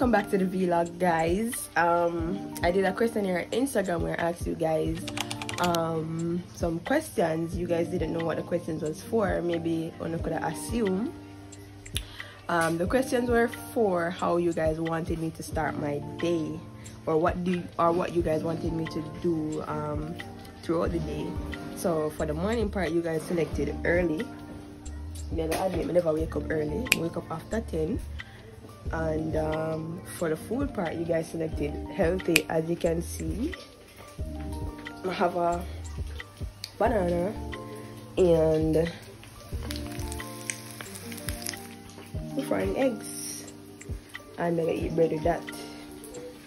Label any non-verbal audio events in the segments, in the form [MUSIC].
welcome back to the vlog guys. Um i did a questionnaire on instagram where i asked you guys um some questions. You guys didn't know what the questions was for. Maybe one could assume um the questions were for how you guys wanted me to start my day or what do you, or what you guys wanted me to do um throughout the day. So for the morning part you guys selected early. I admit I never wake up early. Wake up after 10 and um, for the food part you guys selected healthy as you can see. I have a banana and frying eggs. And I gonna eat bread with that.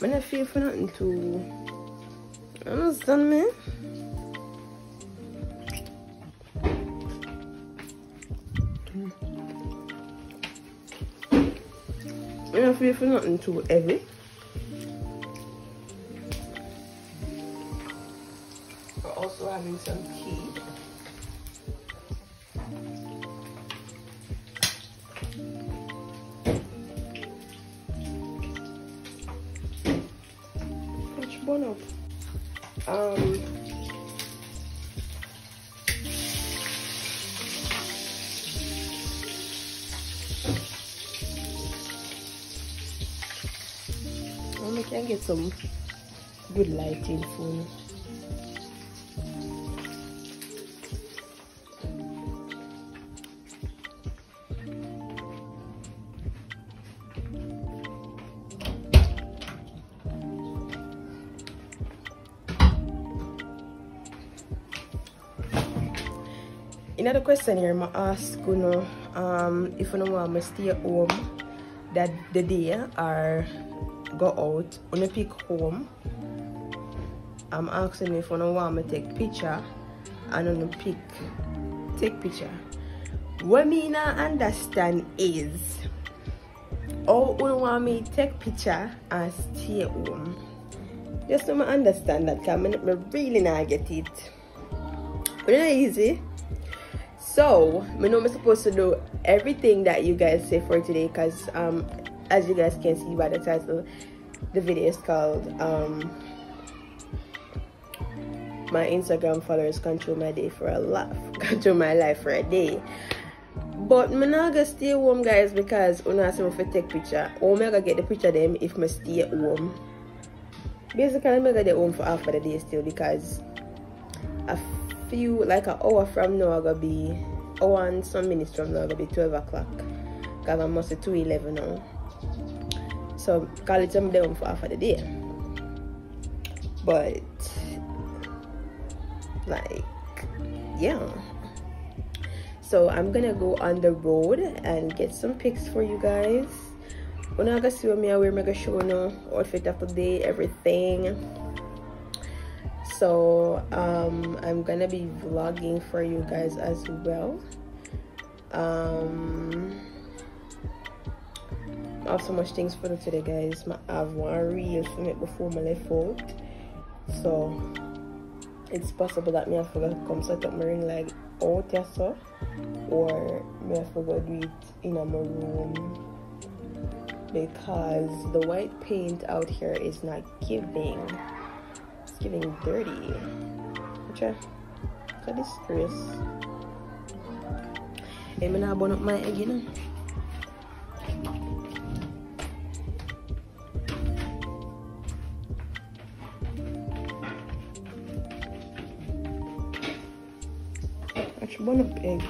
I don't feel for nothing to understand me I don't feel for nothing too heavy. We're also having some tea some good lighting for you. Another question here, I ask you know, um, if you know want to stay home that the day or go out, when you pick home, I'm asking if know want me take picture and on pick take picture. What me not understand is how you want me take picture and stay home. Just I understand that because I really not get it. But it's easy. So, I know I'm supposed to do everything that you guys say for today because um, as you guys can see by the title, the video is called um, My Instagram followers control my day for a laugh, [LAUGHS] control my life for a day. But I'm not gonna stay home guys because I'm not to take picture. Or I'm gonna get the picture them if I stay home. Basically, I'm gonna get home for half of the day still because I few like an hour from now I'm gonna be hour and some minutes from now I'm gonna be 12 o'clock because I'm mostly 211 now so it I'm down for half of the day. But like yeah. So I'm gonna go on the road and get some pics for you guys. When I gonna see what me I wear gonna show you outfit of the day everything. So um, i'm gonna be vlogging for you guys as well. Um, I have so much things for today guys I have one reel for me before my left out so it's possible that me have to come set up my ring light out yeah, so or me to go do it in my room because the white paint out here is not giving It's getting dirty. Which I, that is serious. I'm gonna burn up my egg, you know. Up egg.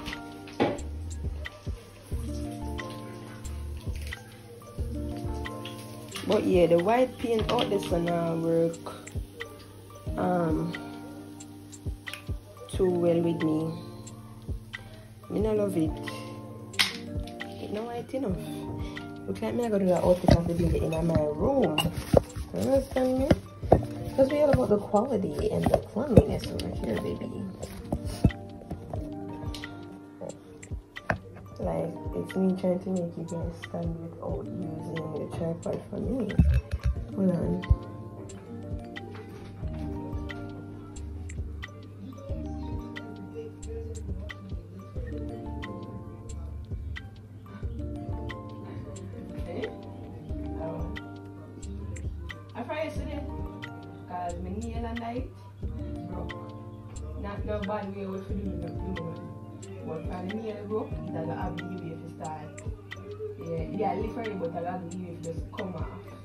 But yeah, the white paint out this one now work um too well with me. I mean I love it. It's not white enough look like me I gotta do that outfit of the day in my room. You understand me? Because we all about the quality and the cleanliness over here baby like it's me trying to make you guys stand without using the tripod for me hold on price in it. Cause my nail and light broke. Not no bad way what to do nothing. But when the nail broke, it has have to start. Yeah, yeah, for you, but I have to give you just come off.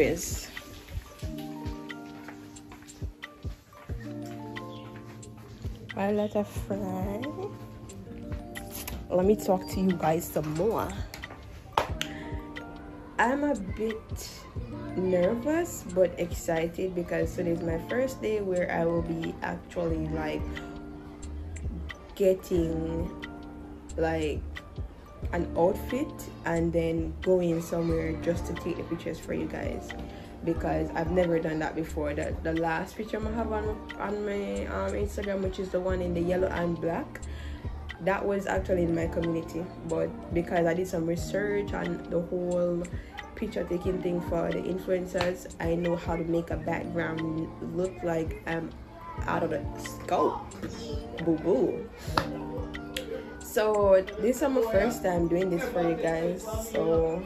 Anyways. While let fry, let me talk to you guys some more. I'm a bit nervous but excited because today is my first day where I will be actually like getting like an outfit and then going somewhere just to take the pictures for you guys because I've never done that before. The, the last picture I have on, on my um, Instagram, which is the one in the yellow and black, that was actually in my community. But because I did some research on the whole picture taking thing for the influencers, I know how to make a background look like I'm out of the scope. Boo boo so this is my first time doing this for you guys so.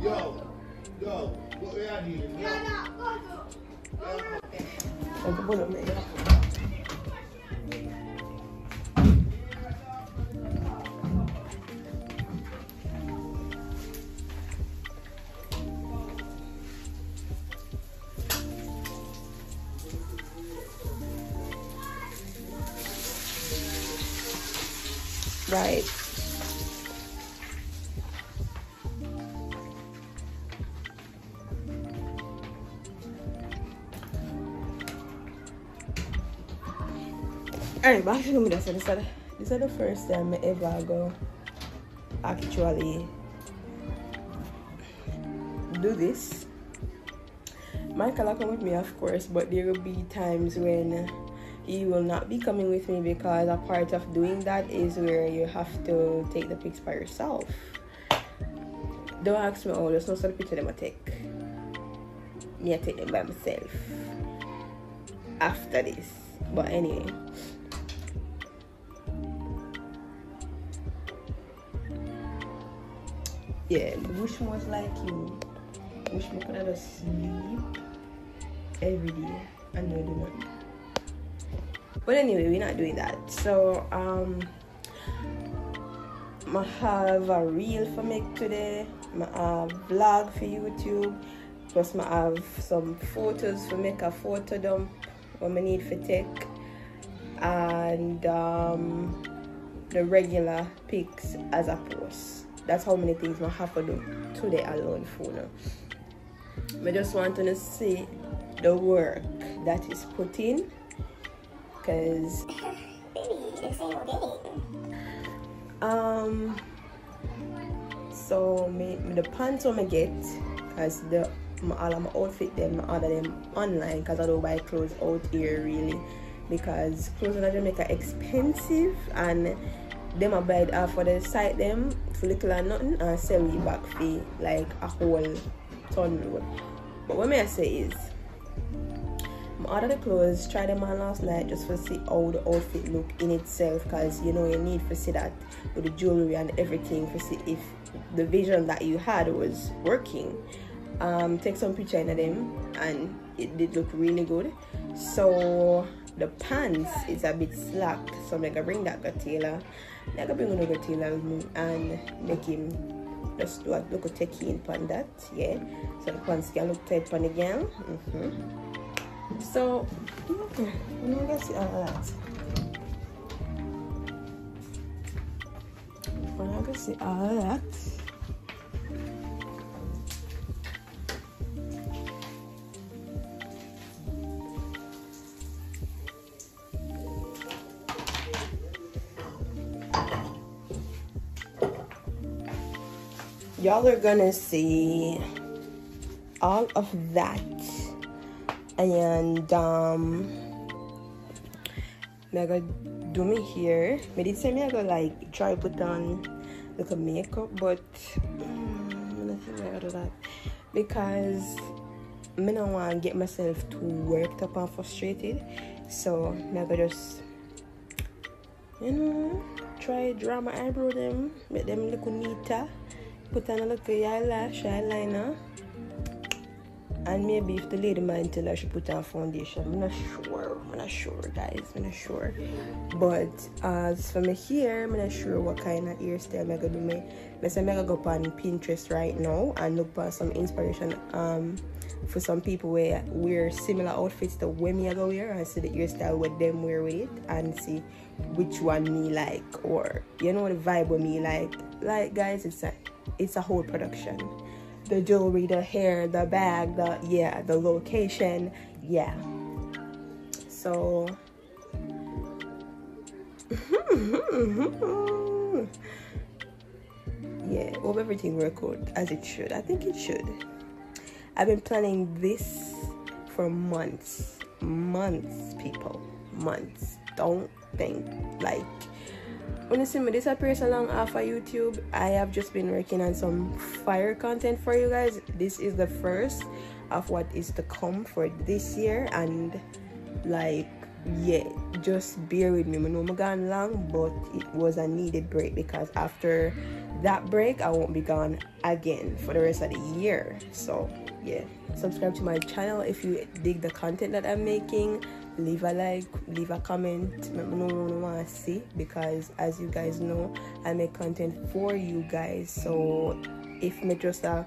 Yo right Alright, to me this is, the, this is the first time I ever go actually do this. Michael will come with me of course, but there will be times when he will not be coming with me because a part of doing that is where you have to take the pics by yourself. Don't ask me oh there's no sort of picture them I take. Me I take them by myself after this. But anyway. Yeah, wish was like you. Wish me could have sleep every day and no do nothing but anyway we're not doing that. So um I have a reel for me today. I have vlog for YouTube. Plus I have some photos for make a photo dump what I need for take. And um, the regular pics as a post. That's how many things I have to do today alone for now. I just want to see the work that is put in because um so me, me the pants I'm get because the my, all of my outfit them I order them online because I don't buy clothes out here really because clothes in Jamaica expensive and them I buy it for the site them for little or nothing and sell it back fee like a whole ton load. But what may I say is I ordered the clothes, tried them on last night just for see how the outfit look in itself because you know you need to see that with the jewelry and everything to see if the vision that you had was working. Um, take some picture of them and it did look really good. So the pants is a bit slack so I'm gonna bring that tailor. I'm gonna bring another tailor with me and make him just do a look at taking on that, yeah. So the pants can look tight on again. Mm -hmm. So, okay, see all that. I'm gonna see all that. y'all are gonna see all of that and um I'm gonna do me here but did say me I go like try put on little makeup but um, I think I do that. Because I don't want to get myself too worked up and frustrated. So I'm gonna just you know try draw my eyebrow them make them look neater. Put on a little eyelash eyeliner and maybe if the lady mind tell her she put on foundation i'm not sure i'm not sure guys i'm not sure. But as for me here i'm not sure what kind of hairstyle i'm gonna do. Me i say i'm gonna go on pinterest right now and look for some inspiration um for some people where wear similar outfits to where me I go wear and see the hairstyle with them wear with it and see which one me like or you know the vibe with me like. Like guys it's a it's a whole production the jewelry, the hair, the bag, the yeah, the location, yeah. So [LAUGHS] yeah, hope everything out as it should. I think it should. I've been planning this for months, months, people, months. Don't think like when you see me disappear so long off of YouTube, I have just been working on some fire content for you guys. This is the first of what is to come for this year and like yeah just bear with me. I know i'm gone long but it was a needed break because after that break i won't be gone again for the rest of the year. So yeah subscribe to my channel if you dig the content that i'm making leave a like leave a comment. Let me know what you want to see because as you guys know i make content for you guys. So if me just uh,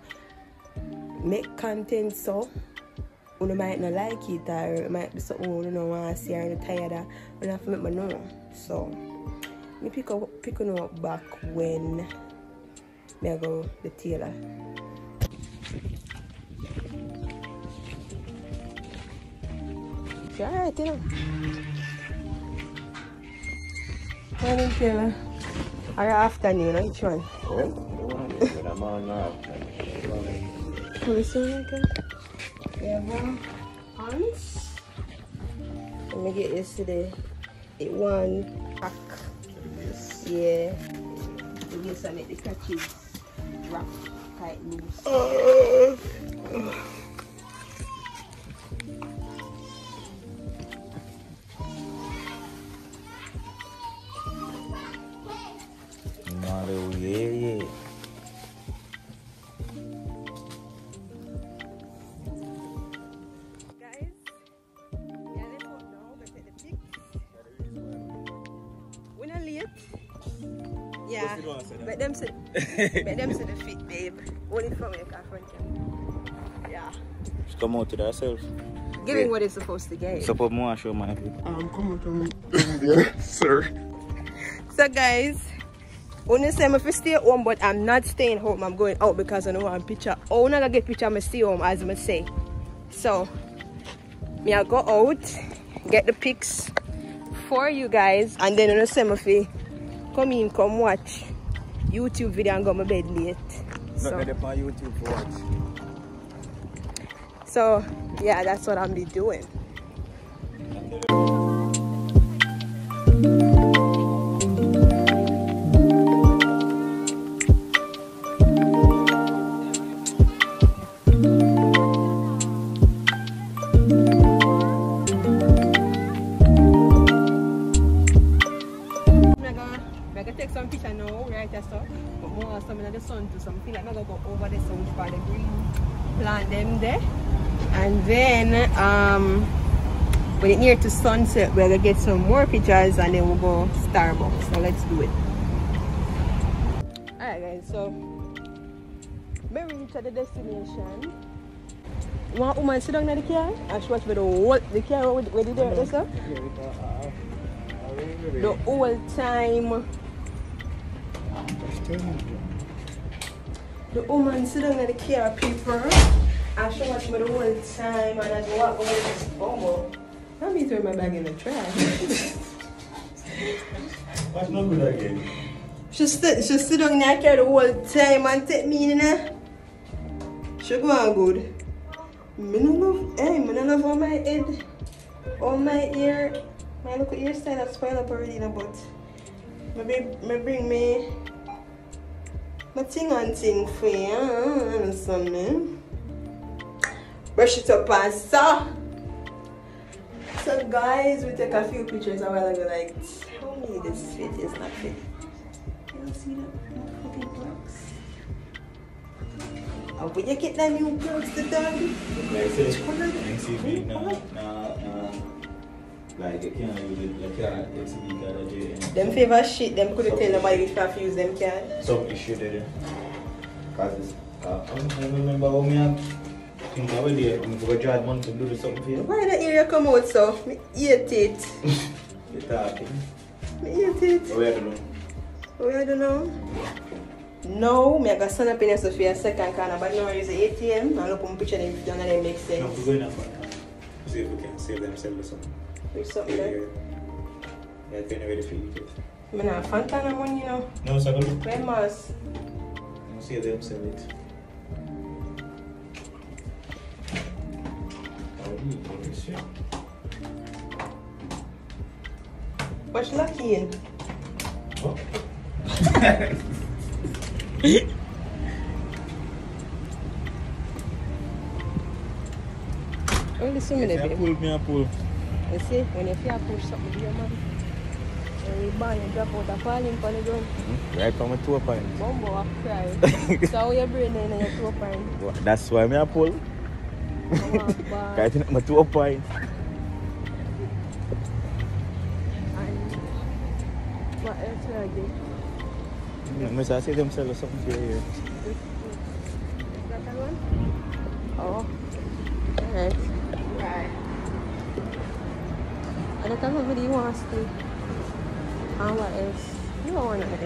make content so you might not like it or it might be something you don't want to see or you're tired of you have to make me know. So me pick up pick up back when me go the tailor alright, you know. Morning, Taylor. Or afternoon, which one? Oh, the one I'm afternoon. Okay. Yeah, well, Hans. Let me get today. It one pack. Yeah. We get some of the catches drop quite loose. Oh. Come out to herself. Giving what it's supposed to get. Support more show my feet. Um, come on, come on. there, sir. So guys, only say I'm stay home, but I'm not staying home. I'm going out because I know I'm picture. Oh, I'm not get picture. I'm stay home, as I say. So, me I go out, get the pics for you guys and then on the same fee come in come watch YouTube video and go to bed late. Not So, ready for YouTube for watch. So yeah, that's what I'm be doing. Sunset we're gonna get some more pictures and then we'll go Starbucks. So let's do it. Alright guys, so we reach at the destination. One woman sit down in the car and she watch with the whole the car where where did there, sir? the whole time. The woman sit down in the car paper and she watch me the whole time and I walk over this bumble. Let me throw my bag in the trash. [LAUGHS] What's not good again? she sit she sit down in the car the whole time and take me in there. She go on good. Me no love hey, me no love on my head. On my ear. My little earstyle has spoil up already now, but maybe me bring me my thing on thing for you uh, and something. Brush it up and so. So guys, we take a few pictures a while ago like tell me this fit is not fit. You see that fucking plugs? Oh, will you get that new plugs to done? Like say, NCB, nah, nah, nah. Like, you can't use it, you can't NCB card of JN. Them favor shit, them couldn't tell nobody if I use them can. Some issue there. Cause it's, uh, I don't remember when me had think I was there, I'm going to drive one to do something for you. Why that area come out so? Me eat it. You're talking. Me eat it. What we have to do? Oh, oh I don't know. No, me I got stand up in here so for a second corner, but now use the ATM and look on picture them if none of them make No, sense. we're going up front. See if we can save them, sell or something. There's something Yeah, there. yeah. Yeah, it's ready for you. kids. Me not Fanta no money, you know. No, so I don't Where mass? see them sell lucky in? Oh. Only so many I baby. pull me a pull. You see, when you feel push something to your man, when you burn, you drop out a falling on the ground. Right from my toe point. Bumbo a cry. so how your brain then and your toe point. That's why me a pull. Come on, bar. Kaya tinak my toe point. And what else will I give? May sasi them sell or something for you. Is that the one? Oh. Alright. Right. And I thought nobody wants to. And what else? You don't want none of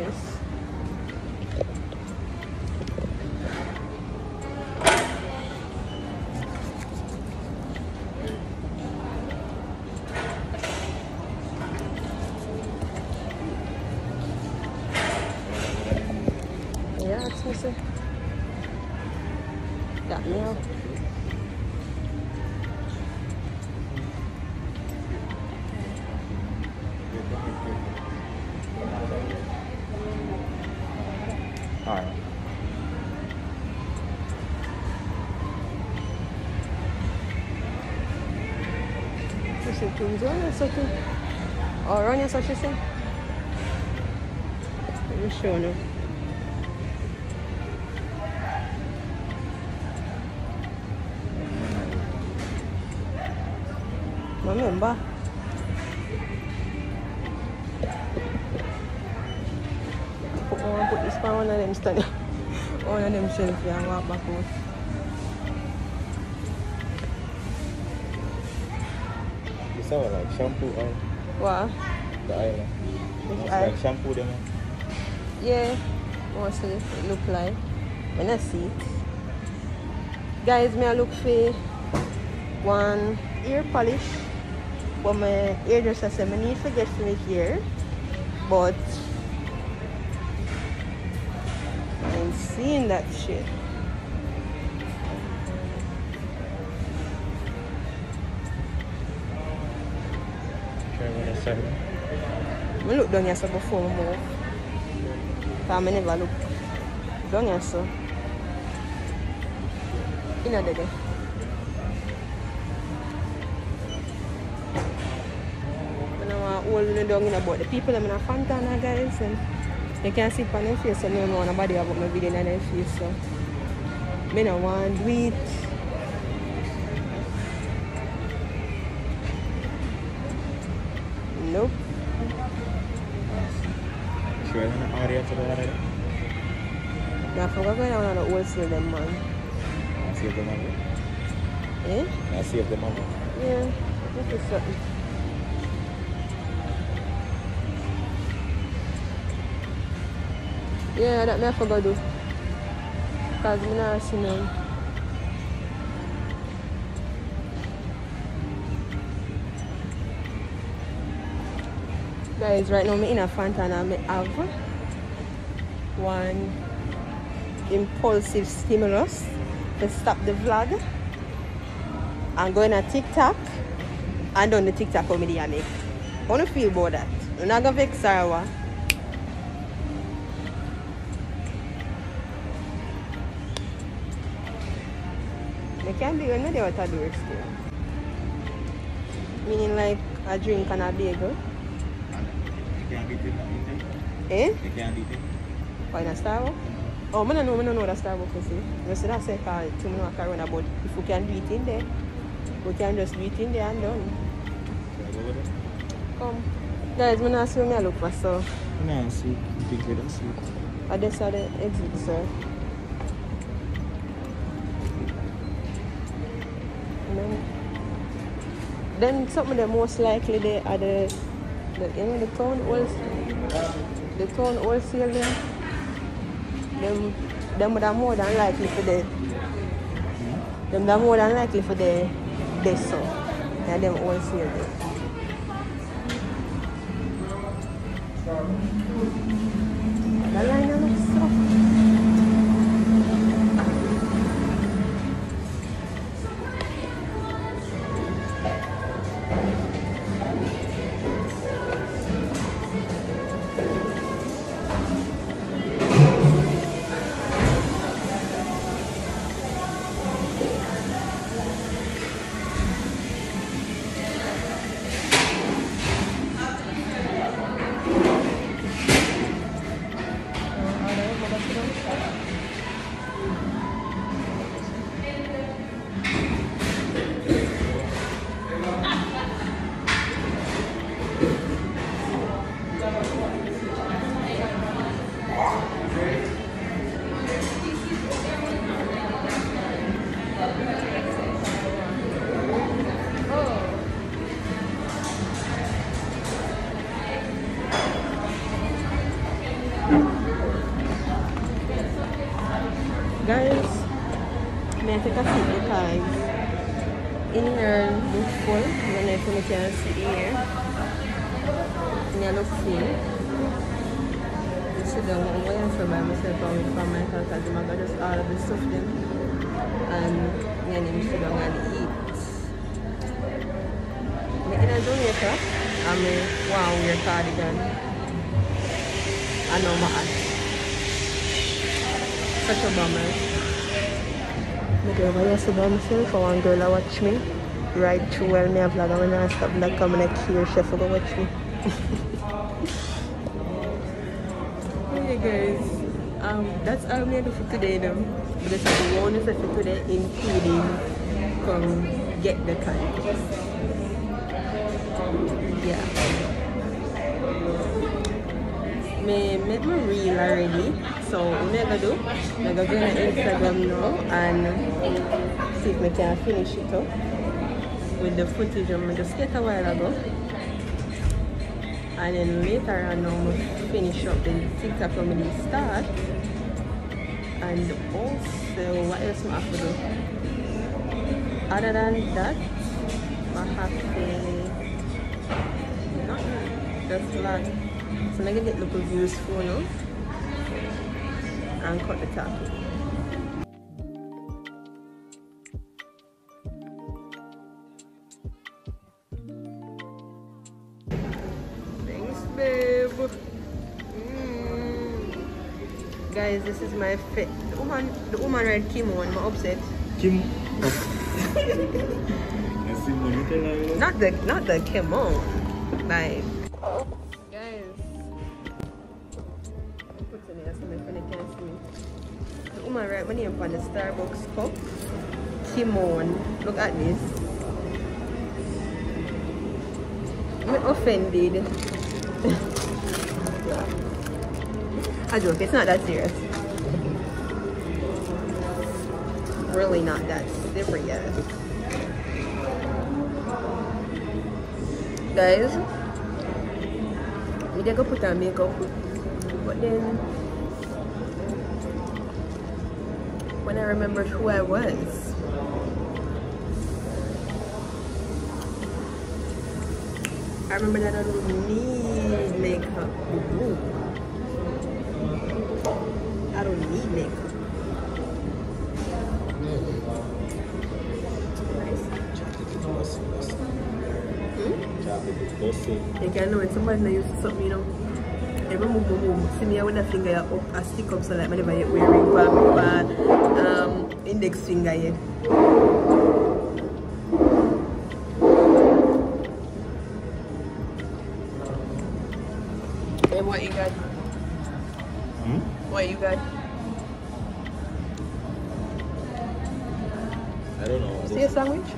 Alright. She said, things run or something. Or run, that's what she said. Let me on one of them stand. one of them shelf here and walk back out. This sound like shampoo oil. What? The oil. Eh? Which It's like shampoo them. Eh? Yeah, mostly it look like. When I see it. Guys, may I look for one ear polish But my hairdresser said I need to get for my hair. But seeing that shit. I look down here so before I move. Cause I never look down here so. You know there. When I want to hold me down in about the people I'm in a Fontana guys and you can see on their face so no know nobody about my video in their face so me no want to do it. Nope. Sure, na audio to the already. I forgot going on the wholesale them man. I save them up. Eh? I save them up. Yeah, that is something. Yeah, that me I forgot do. Cause not. Guys, right now me in a Fontana, me have one impulsive stimulus to stop the vlog. I'm going on TikTok and on the TikTok comedy I make. How do you feel about that? You're not gonna vex her can be when they what I do still. Meaning like a drink and a bagel. You can't beat it. Eh? You can't beat it. Why not Starbucks? Oh, I don't know, I don't know that Starbucks is. See that say call to me know Corona, but if we can do it in there, we can just do it in there and done. Should I go with it? Come. Guys, I'm not sure me I look for so. No, sweet. Big with sweet. I just saw the exit, sir. And then some of the most likely they are the, the you know the town wholesale, the town wholesale them. Them, them would are more than likely for the, them are more than likely for the, so, and them wholesale them. La line cardigan. I know my such a bummer. Me go over here by myself for one girl to watch me. Right through while me a vlog and when I stop vlog come and I cure chef to go watch me. [LAUGHS] okay guys, um, that's all me do for today though. But this is the one for today including come get the kite. Yeah. Me make my reel already. So I'm gonna do, I'm gonna go on Instagram now and see if I can finish it up with the footage I just get a while ago. And then later on I'm gonna finish up the TikTok comedy start. And also what else I have to do? Other than that, I have to That's a lot. So I'm gonna get little views for now and cut the top. Thanks, babe. Mm. Guys, this is my fit. The woman, the woman read Kim on. I'm upset. Kim. [LAUGHS] I see money tell her. Not the, not the Kim on. Like, my name on the Starbucks cup. Timon. Look at this. I'm offended. [LAUGHS] I joke, it's not that serious. Really not that serious. Guys, we did go put on makeup, but then when I remembered who I was, I remember that I don't need makeup. Ooh. I don't need makeup. Hmm? You can know when somebody used to something, you know. Every move. See me with the finger up, I stick up so like whenever you're wearing bad, bad um, index finger. And what you got? Hmm? What you got? I don't know. See a sandwich?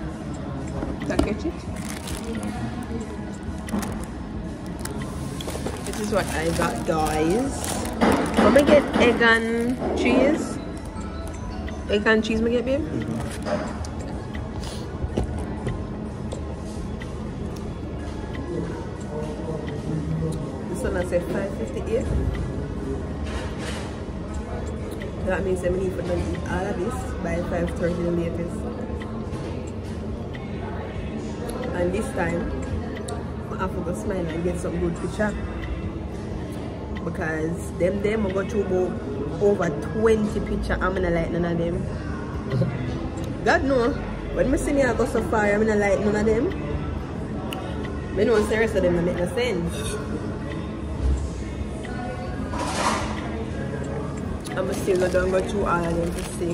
Can I catch it? This is what I got, guys. I'm gonna get egg and cheese. Egg and cheese, me get, babe? This one I say 558. That means I need for them to eat all of this by 5.30 the latest. And this time, I have to smile and get some good picture. Because them them I go through about over 20 picture. I'm gonna like none of them. God know. When I see me I go so far, I'm gonna like none of them. I know rest of them don't make no sense. I'm gonna still go down go through all of them to see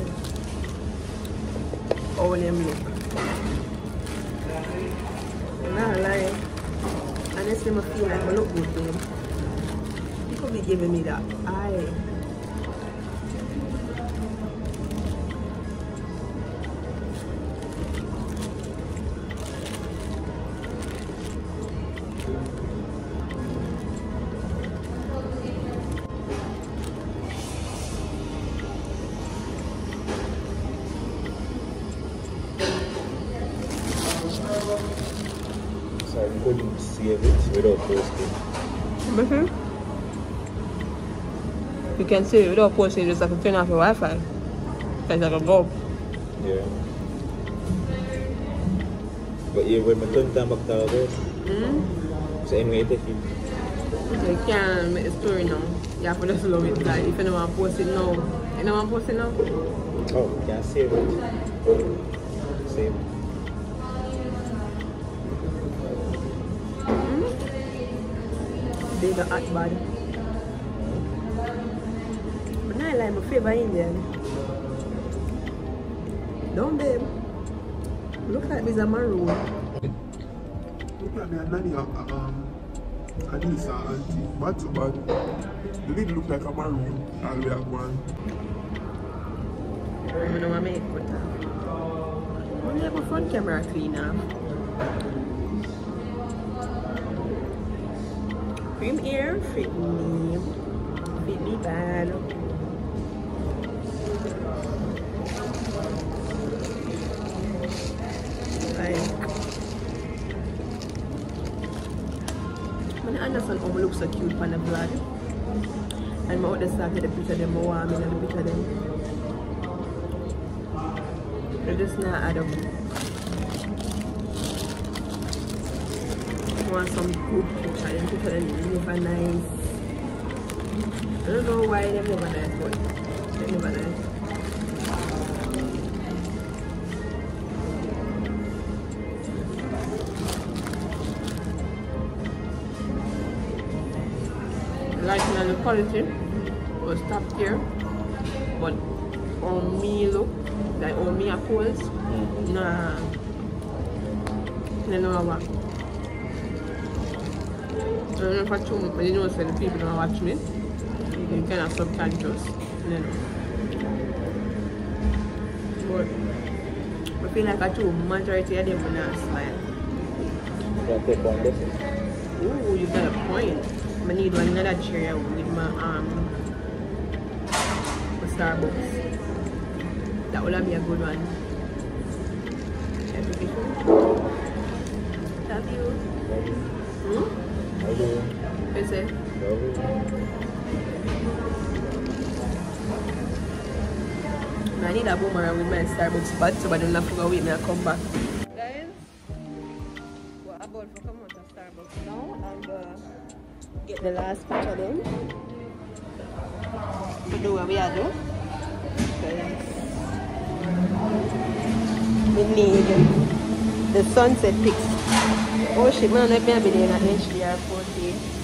how them look. Not lying. Honestly, I feel like I look good to them. Be giving me that eye. So I couldn't save it without posting. Mm-hmm. You can see it without posting, you just to turn off your Wi-Fi. Because I can go. Yeah. But yeah, when my turn time back to our Mm? so anyway, take it. You can't make a story now. You have to just love it. Like, if you want to post it now, you don't want to post it now? Oh, can save it. Save. They the hot bad. But I my favorite Indian. Don't babe. Look like this a maroon. Look like me and Nanny are, uh, um, Anissa, auntie. Bad to bad. The lady look like a maroon. And we have one. I don't want to make it. Only have a front camera clean off. Cream hair fit me. Fit me bad. Look so cute on the vlog. And my other side, the picture them, my warm in the picture them. It does not add up. want some good picture. Them picture them never nice. I don't know why them never nice, but quality was top tier, but on me look, like on me apples, mm-hmm. nah, they know what. I don't know if I told me, but you know, so the people don't watch me. You kind of subconscious, you know. But I feel like I told majority of them when I smile. Can take one. Ooh, you got a point. I need one another chair with my um my Starbucks. That will be a good one. Love you. Hmm? Do. What you? Love you. I need a boomerang with my Starbucks spot so I don't have to go wait me and come back. Guys, we're about to come out of Starbucks now and uh, get the last picture then. To do what we are doing. We need the sunset pics. Oh shit, man, let me be there at HDR 40.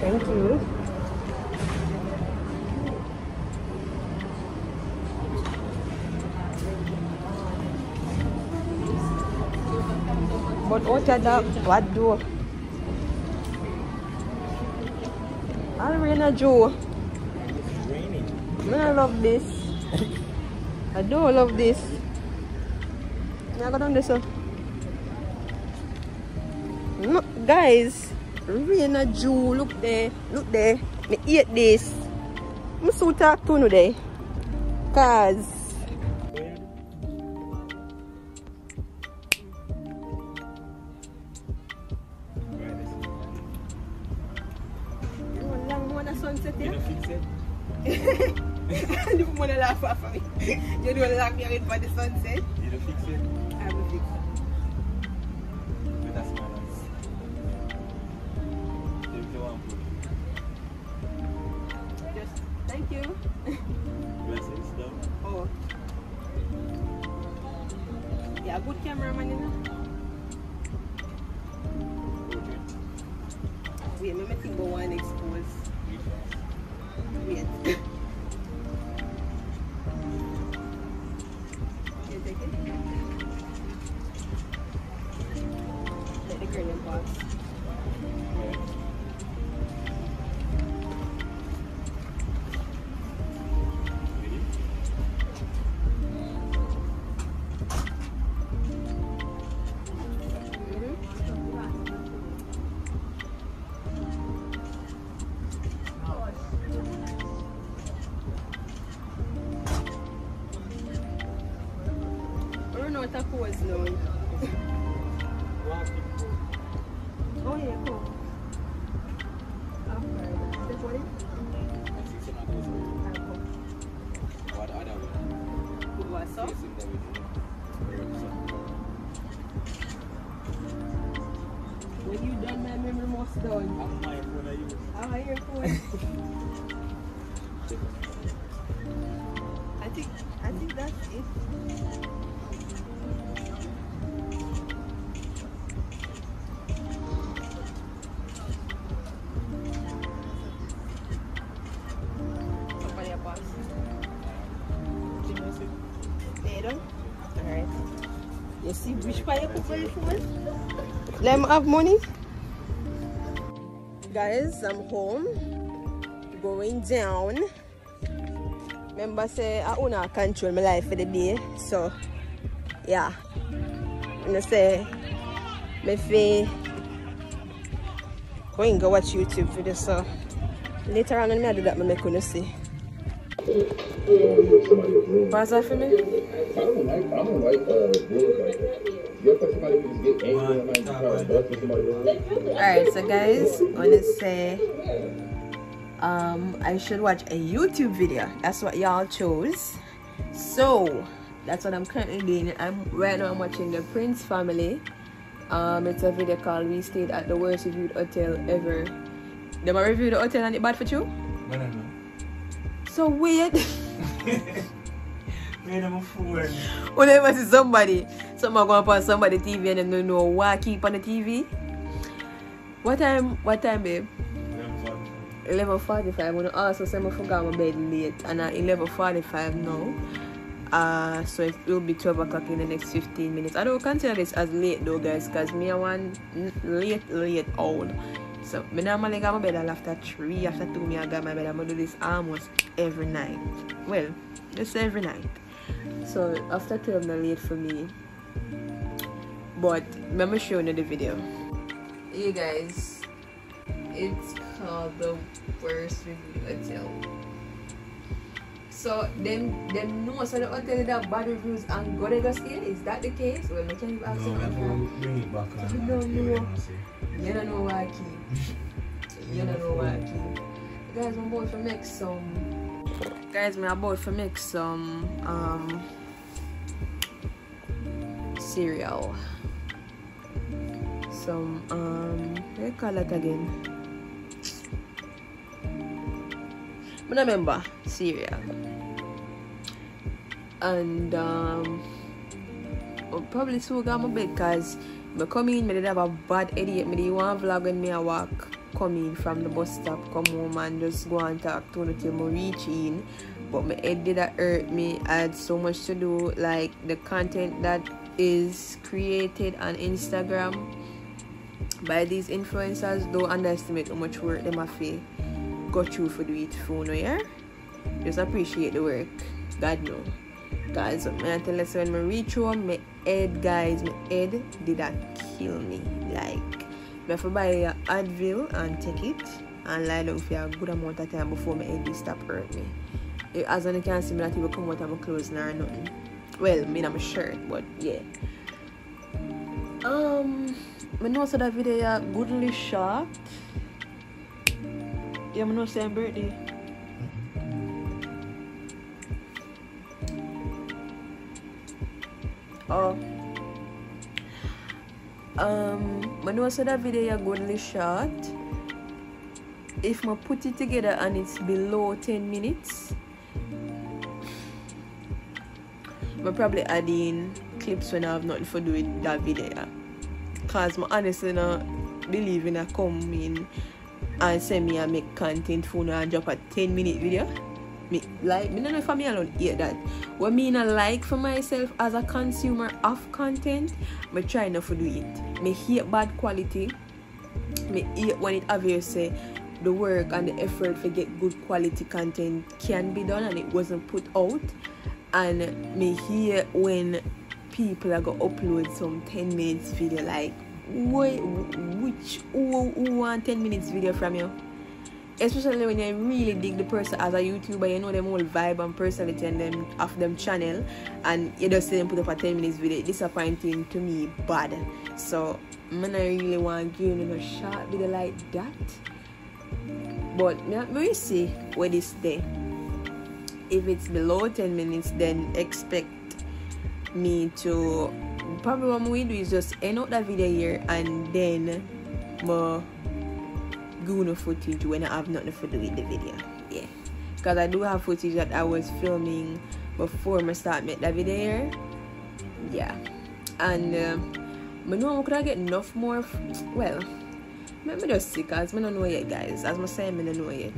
Thank you. But what are the what do? Arena Joe. It's raining. I love this. [LAUGHS] I do love this. Now go down this one. No, guys, Raina Jew, look there, look there. Me eat this. I'm so talk to there. Cause for the sunset. Don't know You see which part you put my? Let me have money. Guys, I'm home. Going down. Remember say I own a control my life for the day. So yeah. And I say me fi go and go watch YouTube for this so later on I do that me couldn't see. Pause that for me? I don't like I don't like uh like to? Alright, so guys, I wanna say um I should watch a YouTube video. That's what y'all chose. So that's what I'm currently doing. I'm right now I'm watching the Prince family. Um it's a video called We Stayed at the Worst Reviewed Hotel Ever. Them a review the hotel and it bad for you? I don't know. So weird. [LAUGHS] Man, I'm a fool. Whenever see somebody, somebody go up on somebody TV and them don't know why keep on the TV. What time what time babe? 11.45 I'm gonna also say I forgot my bed late and at 11.45 now uh so it will be 12 o'clock in the next 15 minutes I don't consider this as late though guys because me I want late late old so me normally got my bed all after 3 after 2 me I got my bed I'm gonna do this almost every night well just every night so after 12 not late for me but let me show you the video you guys it's called the worst review hotel. So them them know so the hotel that bad reviews and go they go stay? Is that the case? Well, I can you ask No, them I'm from- bring it back on. You don't know. You don't know why. You don't know why. Guys, I'm about to make some. Guys, me about to make some um cereal. Some um, what you call it again? I remember cereal. And um, I'll probably got my bed because I come in, I did have a bad idiot. I did one vlog when me I walk come in from the bus stop, come home and just go and talk to until I reach in. But my head did hurt me. I had so much to do, like the content that is created on Instagram by these influencers. Don't underestimate how much work they have to go through for it phone, yeah? Just appreciate the work. God know. Guys, I tell you, so when I reach home, my head, guys, my head did that kill me. Like, I have to buy a Advil and take it and lie down for a good amount of time before my head will stop hurt me. Eh, As you can see, me not even come out of my clothes nor nothing. Well, me not my shirt, but yeah. Um, I know so that video goodly shot. Yeah, I know say birthday. Oh. Um, when know so that video yeah, goodly shot. If I put it together and it's below 10 minutes, I probably add in clips when I have nothing to do with that video. Cause I honestly not believe in a come in and send me and make content for and drop a 10 minute video. Me like me don't know if I'm alone hear that. What me not like for myself as a consumer of content, me try not to do it. Me hate bad quality. Me hate when it obvious say the work and the effort to get good quality content can be done and it wasn't put out. And me hear when people are gonna upload some 10 minutes video like why, which who, who want 10 minutes video from you especially when you really dig the person as a youtuber you know them whole vibe and personality and them of them channel. And you just see them put up a 10 minutes video. Disappointing to me bad. So man I really want to give you a short video like that. But will see where this day. If it's below 10 minutes then expect me to probably what we do is just end out that video here and then more go footage when I have nothing to do with the video. Yeah. Because I do have footage that I was filming before I start make that video here. Yeah. And um, I know I could get enough more well let me just see because I don't know yet guys. As I say I don't know yet.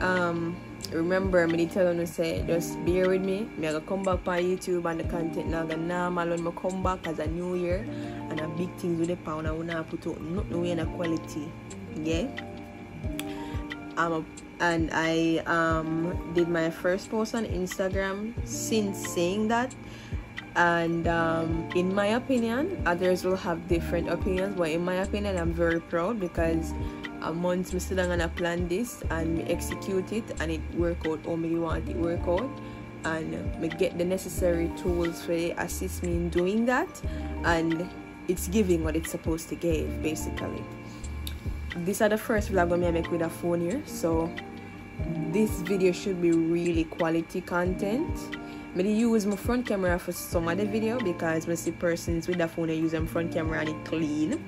Um remember me did tell you say just bear with me. Me I gonna come back on YouTube and the content now gonna normal when come back as a new year and a big things with the pound I wanna put out nothing way in a quality. Yeah. And I um did my first post on Instagram since saying that. And um, in my opinion others will have different opinions but in my opinion i'm very proud because a month me sit and I plan this and me execute it and it work out how me want it work out. And me get the necessary tools for it assist me in doing that. And it's giving what it's supposed to give basically these are the first vlog I'm make with a phone here so this video should be really quality content. I use my front camera for some of the video because I see persons with the phone I use them front camera and it clean.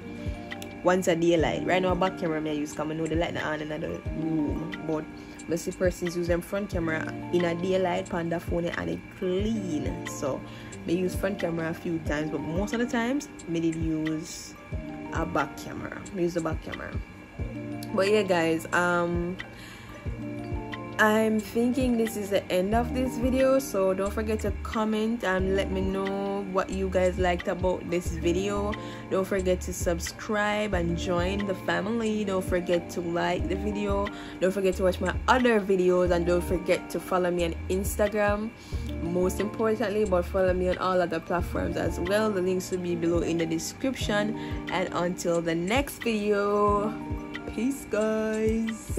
Once a daylight right now back camera I use come I know the light on in the room but I see persons use them front camera in a daylight the phone and it clean. So I use front camera a few times but most of the times I did use a back camera I use the back camera but yeah guys um I'm thinking this is the end of this video so don't forget to comment and let me know what you guys liked about this video. Don't forget to subscribe and join the family. Don't forget to like the video. Don't forget to watch my other videos and don't forget to follow me on Instagram most importantly but follow me on all other platforms as well. The links will be below in the description. And until the next video peace guys